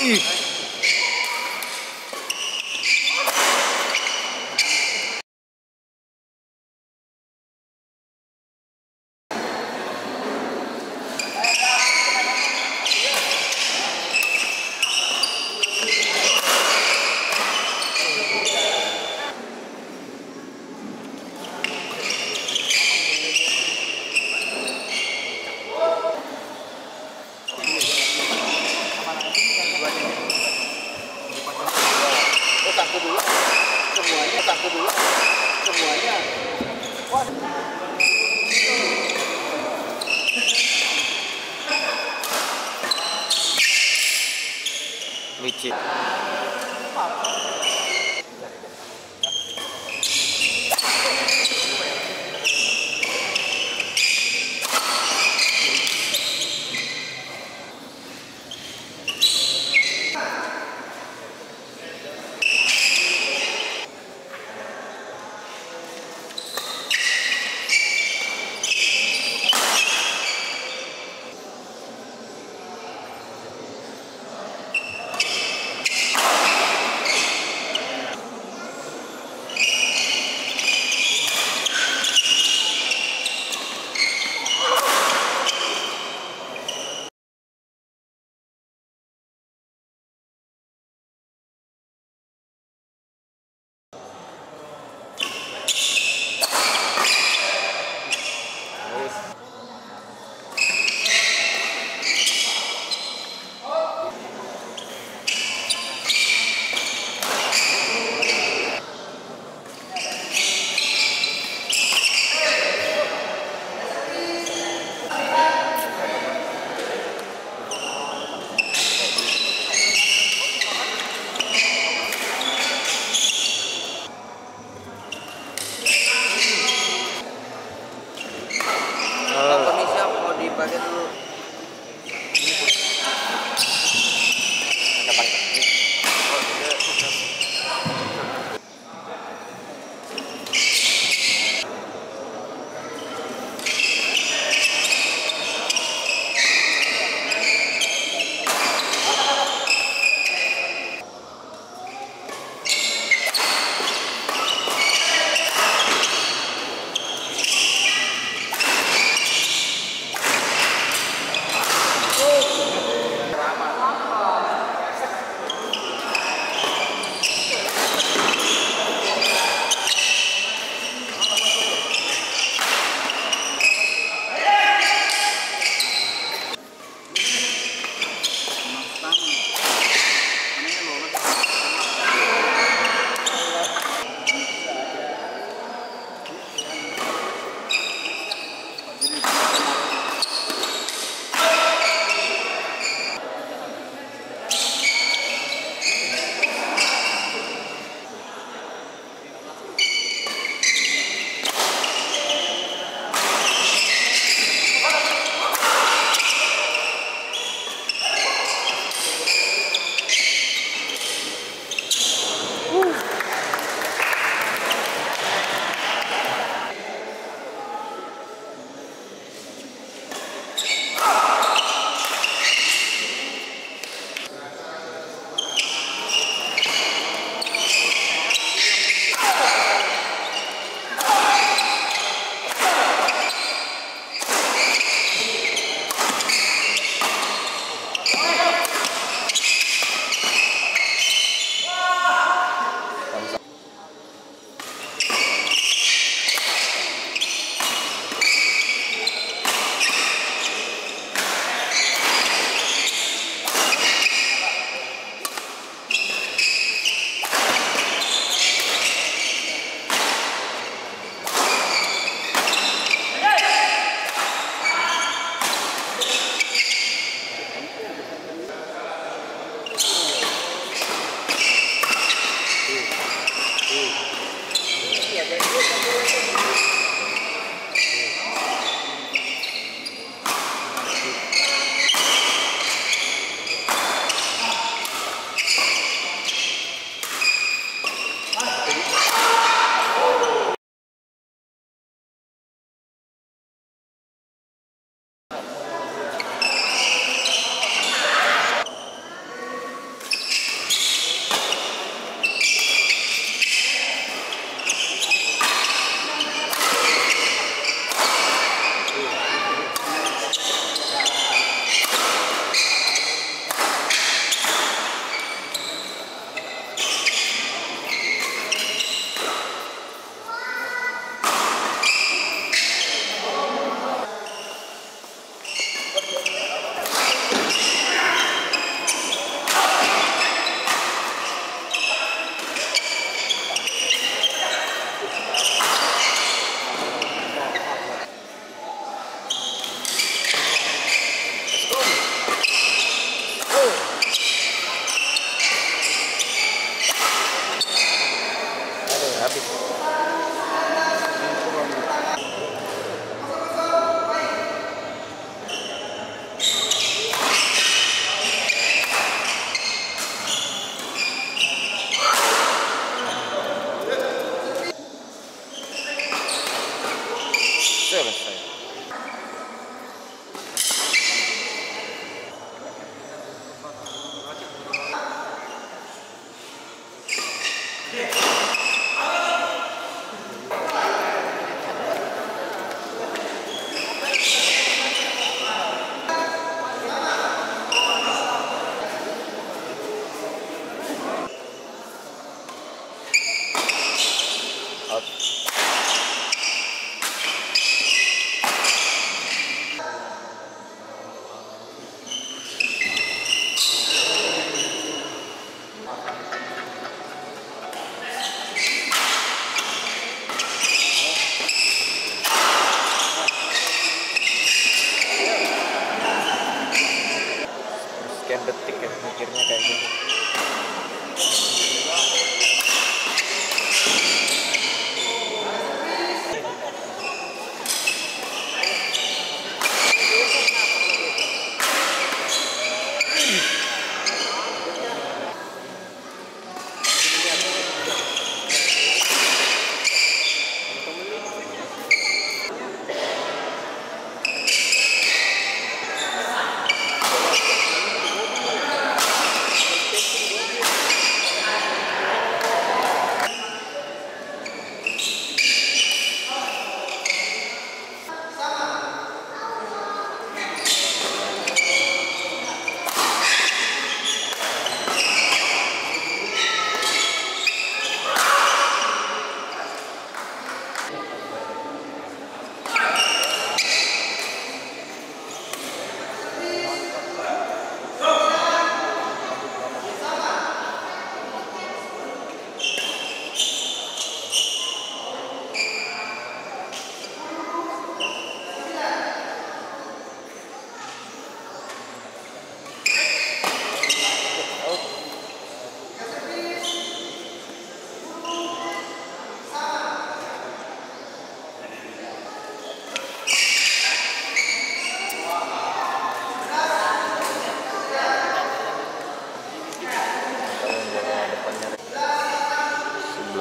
Eat.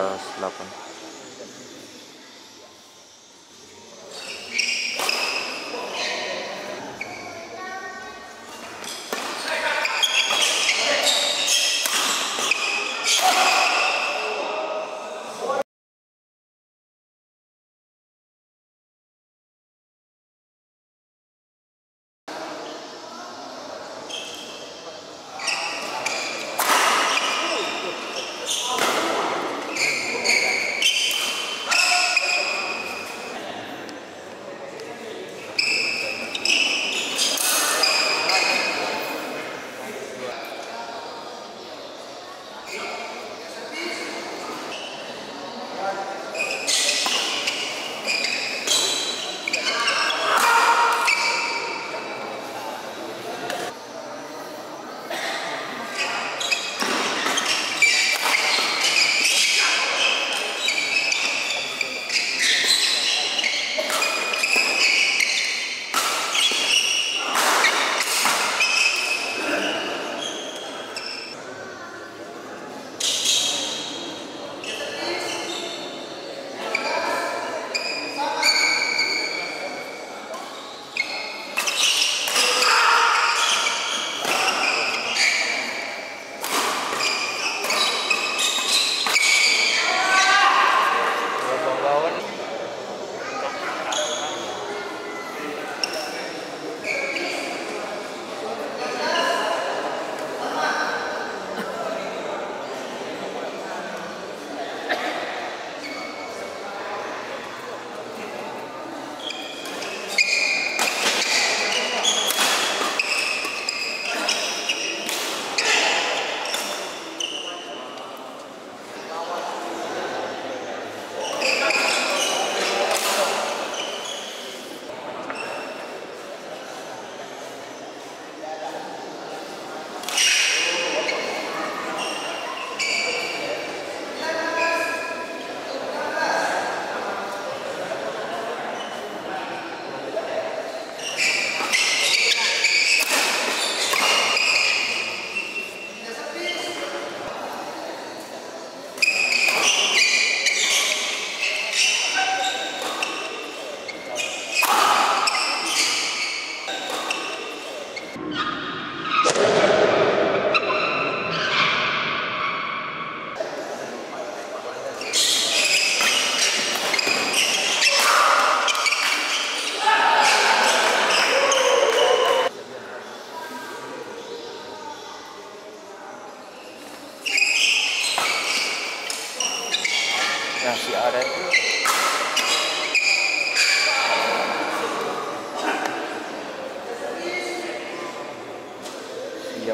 las.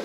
проблем.